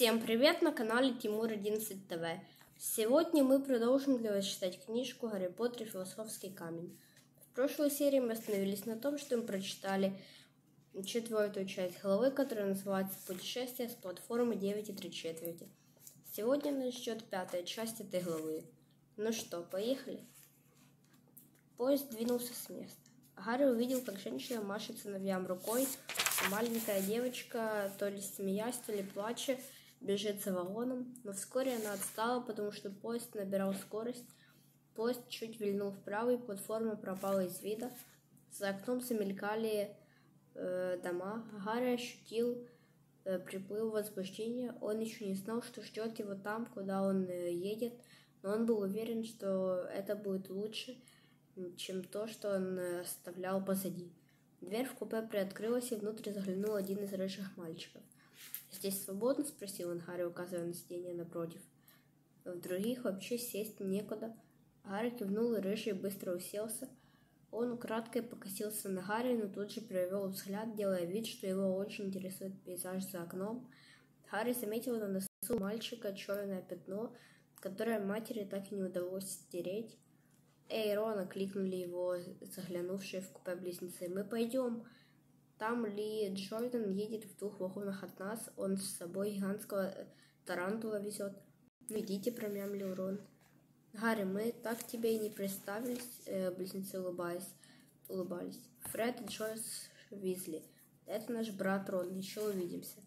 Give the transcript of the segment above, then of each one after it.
Всем привет на канале Тимур 11 ТВ. Сегодня мы продолжим для вас читать книжку «Гарри Поттер и философский камень». В прошлой серии мы остановились на том, что мы прочитали четвертую часть главы, которая называется «Путешествие с платформы 9 и 3 четверти». Сегодня нас ждет пятая часть этой главы. Ну что, поехали? Поезд двинулся с места. Гарри увидел, как женщина машет сыновьям рукой, маленькая девочка, то ли смеясь, то ли плача, бежит за вагоном, но вскоре она отстала, потому что поезд набирал скорость. Поезд чуть вильнул вправо, и платформа пропала из вида. За окном замелькали э, дома. Гарри ощутил э, приплыв возбуждения. Он еще не знал, что ждет его там, куда он э, едет, но он был уверен, что это будет лучше, чем то, что он э, оставлял позади. Дверь в купе приоткрылась, и внутрь заглянул один из рыжих мальчиков. «Здесь свободно?» — спросил он Харри, указывая на сиденье напротив. В других вообще сесть некуда. Гарри кивнул, и рыжий быстро уселся. Он украдкой покосился на Гарри, но тут же перевел взгляд, делая вид, что его очень интересует пейзаж за окном. Гарри заметил на носу мальчика черное пятно, которое матери так и не удалось стереть. «Эй, Рона!» — кликнули его, заглянувшие в купе близнецы. «Мы пойдем!» Там Ли Джордан едет в двух вагонах от нас. Он с собой гигантского тарантула везет. Ну идите, промямлил Рон. Гарри, мы так тебе и не представились, э, близнецы улыбаясь, улыбались. Фред и Джойс Визли. Это наш брат Рон, еще увидимся.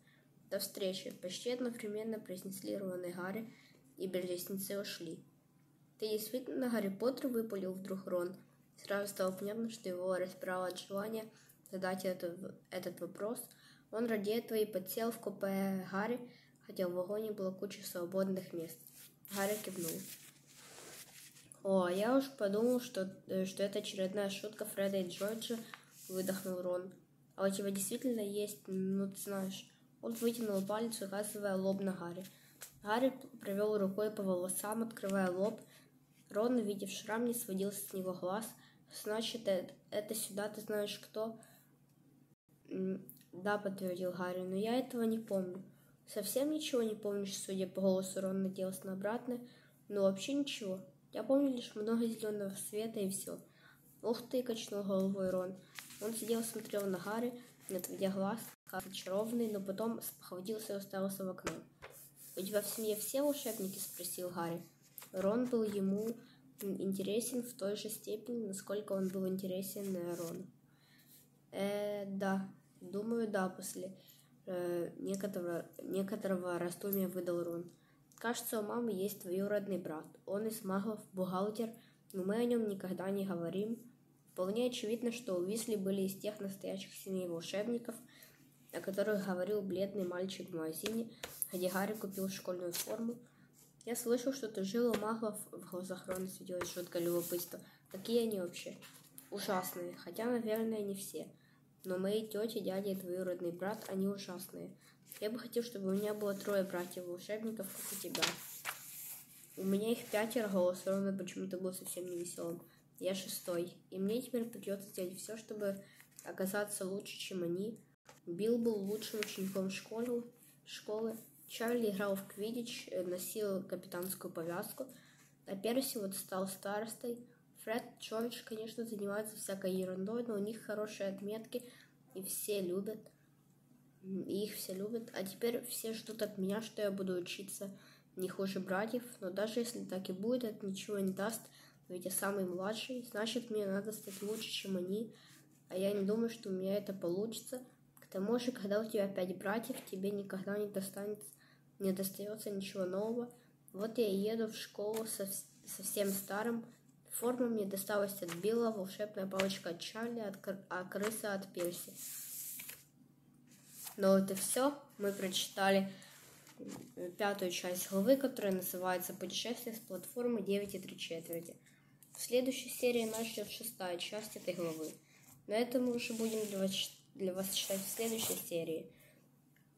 До встречи. Почти одновременно произнесли Рон и Гарри, и близнецы ушли. Ты действительно Гарри Поттер выпалил вдруг Рон. Сразу стало понятно, что его распирало от желания задать этот, этот вопрос. Он ради этого и подсел в купе Гарри, хотя в вагоне было куча свободных мест. Гарри кивнул. О, я уж подумал, что, э, что это очередная шутка Фреда и Джорджа, выдохнул Рон. А у тебя действительно есть, ну ты знаешь. Он вытянул палец, указывая лоб на Гарри. Гарри провел рукой по волосам, открывая лоб, Рон, увидев шрам, не сводил с него глаз. «Значит, это, это сюда ты знаешь кто?» «Да», — подтвердил Гарри, — «но я этого не помню». «Совсем ничего не помнишь?» Судя по голосу, Рон надеялся на обратное. «Ну, вообще ничего. Я помню лишь много зеленого света и все». «Ух ты!» — качнул головой Рон. Он сидел, смотрел на Гарри, не отводя глаз, как очарованный, но потом спохватился и уставился в окно. «У тебя в семье все волшебники?» — спросил Гарри. Рон был ему интересен в той же степени, насколько он был интересен Рону. Э, да, думаю, да, после э, некоторого, некоторого раздумья выдал Рон. Кажется, у мамы есть двоюродный брат. Он из маглов, бухгалтер, но мы о нем никогда не говорим. Вполне очевидно, что у Висли были из тех настоящих семей волшебников, о которых говорил бледный мальчик в магазине, где Гарри купил школьную форму – я слышал, что ты жил у маглов, в глазах Рона светилось жуткое любопытство. Какие они вообще? Ужасные, хотя, наверное, не все. Но мои тети, дядя и двоюродный брат, они ужасные. Я бы хотел, чтобы у меня было трое братьев-волшебников, как у тебя. У меня их пятеро, голос Рона почему-то был совсем не веселым. Я шестой, и мне теперь придется сделать все, чтобы оказаться лучше, чем они. Билл был лучшим учеником школы, школы Чарли играл в квидич, э, носил капитанскую повязку, а Перси вот стал старостой. Фред, Джордж, конечно, занимаются всякой ерундой, но у них хорошие отметки, и все любят. И их все любят. А теперь все ждут от меня, что я буду учиться не хуже братьев, но даже если так и будет, это ничего не даст, ведь я самый младший, значит, мне надо стать лучше, чем они, а я не думаю, что у меня это получится. К тому же, когда у тебя пять братьев, тебе никогда не достанется не достается ничего нового. Вот я еду в школу со, совсем старым. Форма мне досталась от Билла, волшебная палочка от Чарли, от, а крыса от Перси. Но это все. Мы прочитали пятую часть главы, которая называется «Путешествие с платформы 9 и 3 четверти». В следующей серии нас ждет шестая часть этой главы. На этом мы уже будем для вас, для вас читать в следующей серии –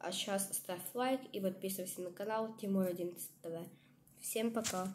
а сейчас ставь лайк и подписывайся на канал Тимур 11 ТВ. Всем пока!